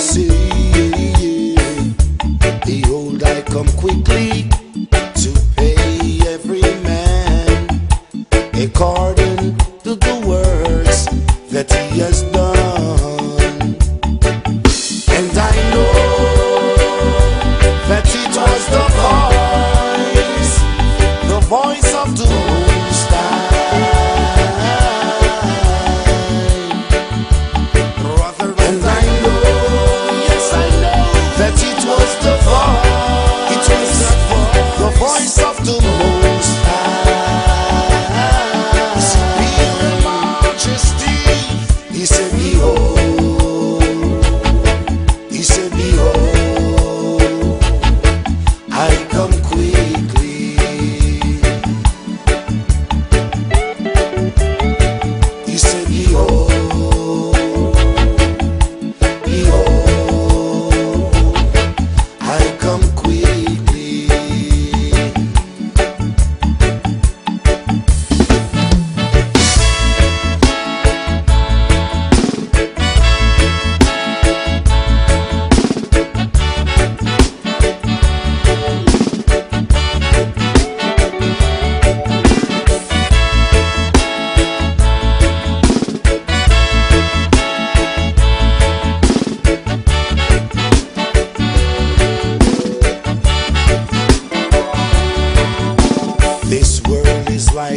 And Behold, I come quickly to pay every man according to the works that he has done. And I know that it was the voice, the voice of the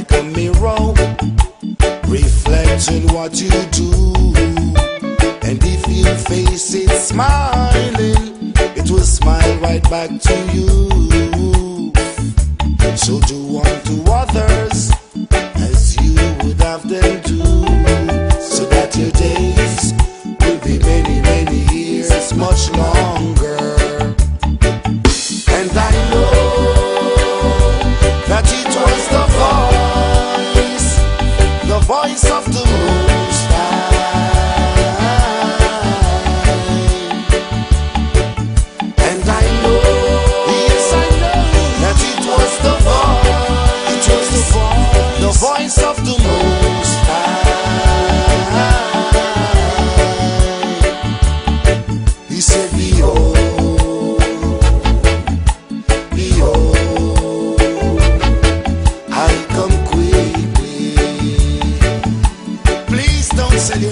like a mirror, reflecting what you do. And if you face it smiling, it will smile right back to you. Voice